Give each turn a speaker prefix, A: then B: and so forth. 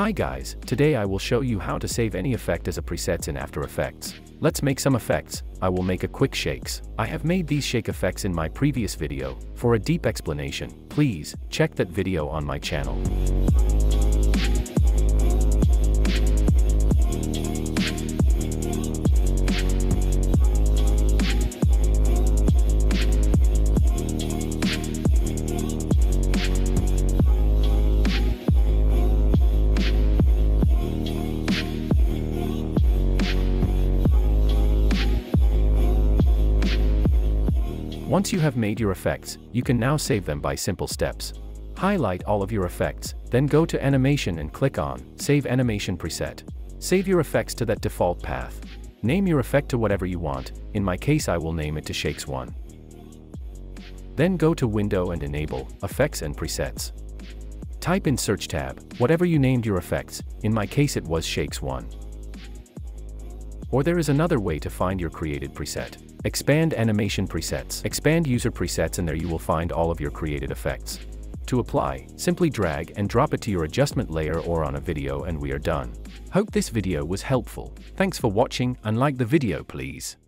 A: Hi guys, today I will show you how to save any effect as a presets in After Effects. Let's make some effects, I will make a quick shakes. I have made these shake effects in my previous video, for a deep explanation, please, check that video on my channel. Once you have made your effects, you can now save them by simple steps. Highlight all of your effects, then go to Animation and click on Save Animation Preset. Save your effects to that default path. Name your effect to whatever you want, in my case I will name it to Shakes 1. Then go to Window and enable Effects and Presets. Type in Search tab, whatever you named your effects, in my case it was Shakes 1. Or there is another way to find your created preset. Expand Animation Presets. Expand User Presets and there you will find all of your created effects. To apply, simply drag and drop it to your adjustment layer or on a video and we are done. Hope this video was helpful. Thanks for watching and like the video please.